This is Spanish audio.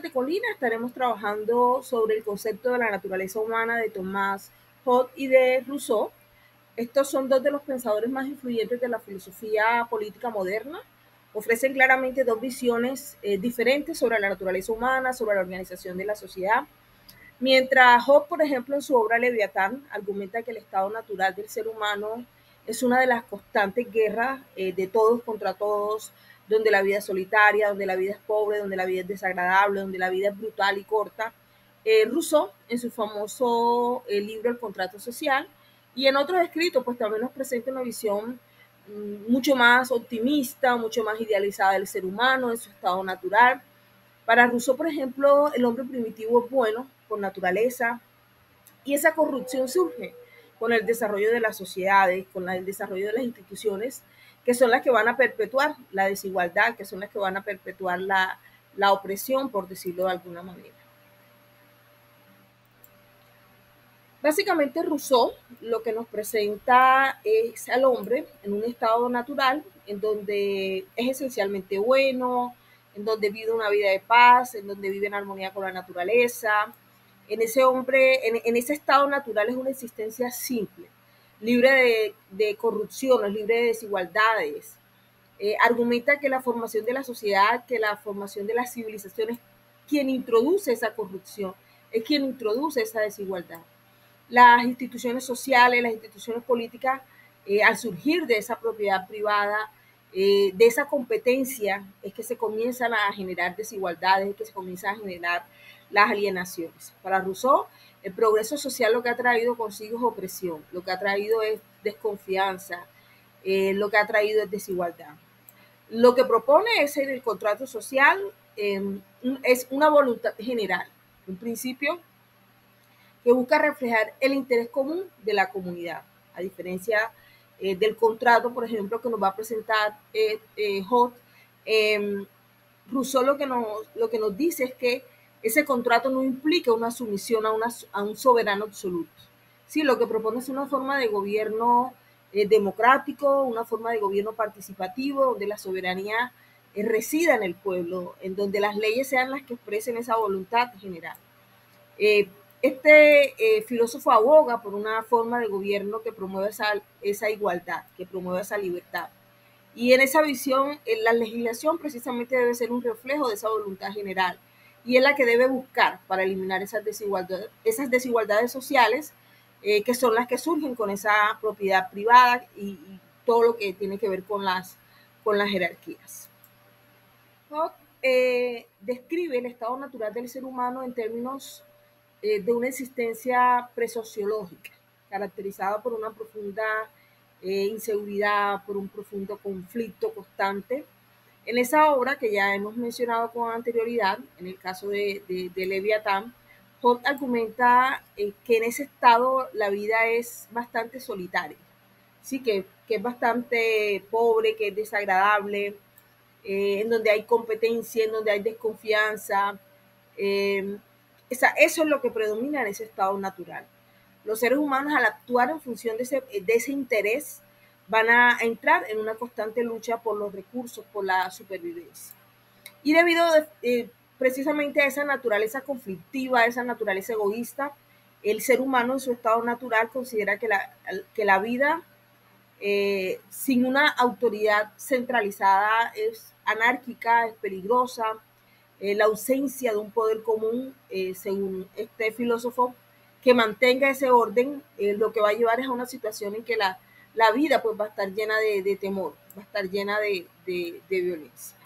De Colina estaremos trabajando sobre el concepto de la naturaleza humana de Tomás Hobbes y de Rousseau. Estos son dos de los pensadores más influyentes de la filosofía política moderna. Ofrecen claramente dos visiones eh, diferentes sobre la naturaleza humana, sobre la organización de la sociedad. Mientras Hobbes, por ejemplo, en su obra Leviatán, argumenta que el estado natural del ser humano es una de las constantes guerras eh, de todos contra todos, donde la vida es solitaria, donde la vida es pobre, donde la vida es desagradable, donde la vida es brutal y corta. Eh, Rousseau, en su famoso eh, libro El contrato social, y en otros escritos, pues también nos presenta una visión mm, mucho más optimista, mucho más idealizada del ser humano en su estado natural. Para Rousseau, por ejemplo, el hombre primitivo es bueno por naturaleza y esa corrupción surge con el desarrollo de las sociedades, con el desarrollo de las instituciones que son las que van a perpetuar la desigualdad, que son las que van a perpetuar la, la opresión, por decirlo de alguna manera. Básicamente Rousseau lo que nos presenta es al hombre en un estado natural, en donde es esencialmente bueno, en donde vive una vida de paz, en donde vive en armonía con la naturaleza. En ese hombre, en, en ese estado natural es una existencia simple, libre de, corrupción, libre de desigualdades. Eh, argumenta que la formación de la sociedad, que la formación de las civilizaciones, quien introduce esa corrupción, es quien introduce esa desigualdad. Las instituciones sociales, las instituciones políticas, eh, al surgir de esa propiedad privada, eh, de esa competencia, es que se comienzan a generar desigualdades, es que se comienzan a generar las alienaciones. Para Rousseau, el progreso social lo que ha traído consigo es opresión, lo que ha traído es desconfianza, eh, lo que ha traído es desigualdad. Lo que propone es el contrato social, em, es una voluntad general, un principio que busca reflejar el interés común de la comunidad, a diferencia eh, del contrato, por ejemplo, que nos va a presentar eh, eh Hot. Em, Rousseau lo que, nos, lo que nos dice es que ese contrato no implica una sumisión a, una, a un soberano absoluto. Sí, lo que propone es una forma de gobierno eh, democrático, una forma de gobierno participativo, donde la soberanía eh, resida en el pueblo, en donde las leyes sean las que expresen esa voluntad general. Eh, este filósofo aboga por una forma de gobierno que promueva esa, esa igualdad, que promueva esa libertad. Y en esa visión, la legislación precisamente debe ser un reflejo de esa voluntad general y es la que debe buscar para eliminar esas desigualdades, sociales eh, que son las que surgen con esa propiedad privada y, todo lo que tiene que ver con las, con las jerarquías. Eh, describe el estado natural del ser humano en términos eh, de una existencia presociológica, caracterizada por una profunda inseguridad, por un profundo conflicto constante, en esa obra que ya hemos mencionado con anterioridad, en el caso de, de, Leviatán, Hobbes argumenta eh, que en ese estado la vida es bastante solitaria, sí, que, que es bastante pobre, que es desagradable, eh, en donde hay competencia, en donde hay desconfianza. Eh, esa, eso es lo que predomina en ese estado natural. Los seres humanos al actuar en función de ese, de ese interés van a entrar en una constante lucha por los recursos, por la supervivencia. Y debido eh, precisamente a esa naturaleza conflictiva, a esa naturaleza egoísta, el ser humano en su estado natural considera que la, que la vida eh, sin una autoridad centralizada es anárquica, es peligrosa. Eh, la ausencia de un poder común, según este filósofo, que mantenga ese orden, lo que va a llevar es a una situación en que la la vida pues va a estar llena de, temor, va a estar llena de, de violencia.